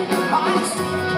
I see.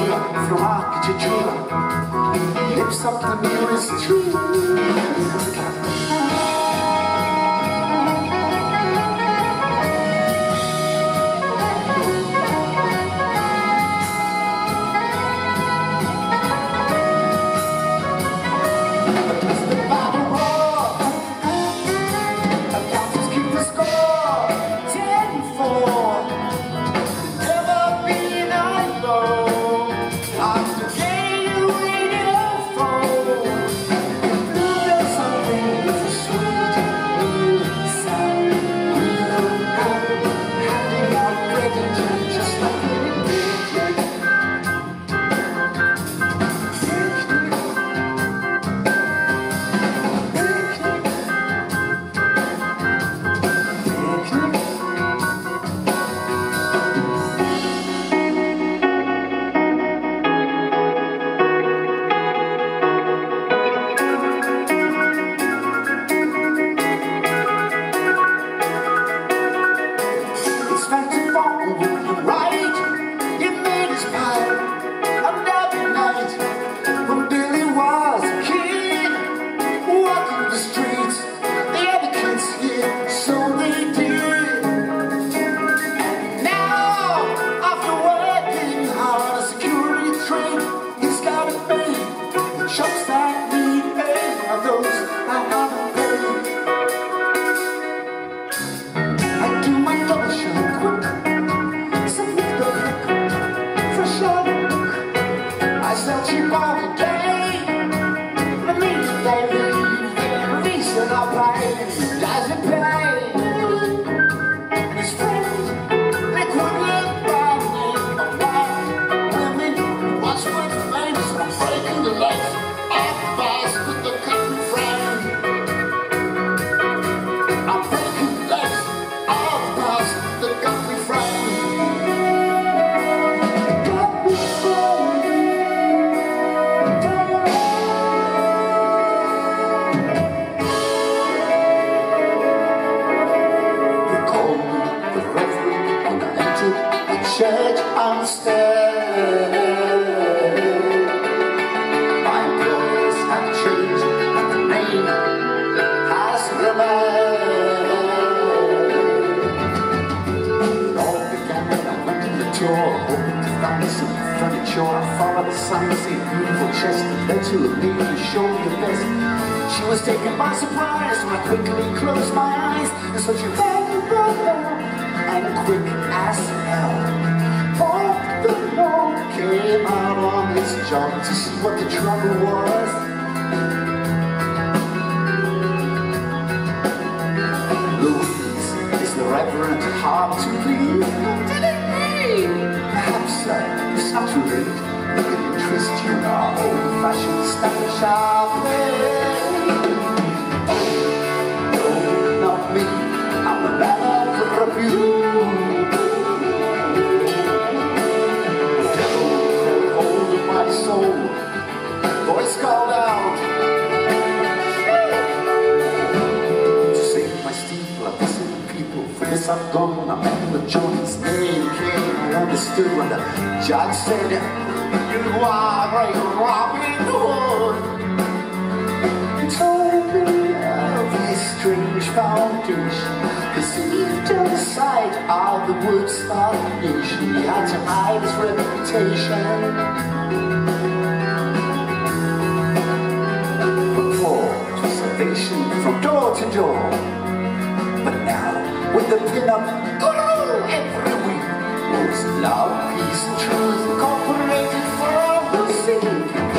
Carlo Gira from Architectura lifts up the nearest tree. The I sell cheap the day. Furniture. I followed the see beautiful chest that led to a lady who showed the best. She was taken by surprise when I quickly closed my eyes and such a valuable and quick as hell. Bob the Lord came out on his job to see what the trouble was. Louise is the Reverend hard to read. It too late. We can interest you in our old-fashioned Staffordshire play. No, not me. I'm a of my soul. Voice called out. To save my steeple, people. This I've gone, I met with John's name came. I understood when the judge said, You are a Robin Hood. He told me of his strange foundation, conceived on the side of the Woodstock nation. He had to hide his reputation. It was salvation from door to door. The pin-up guru every week, love, peace, truth from the sea. It's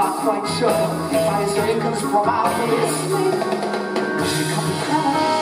not quite sure if I say comes from of this. Come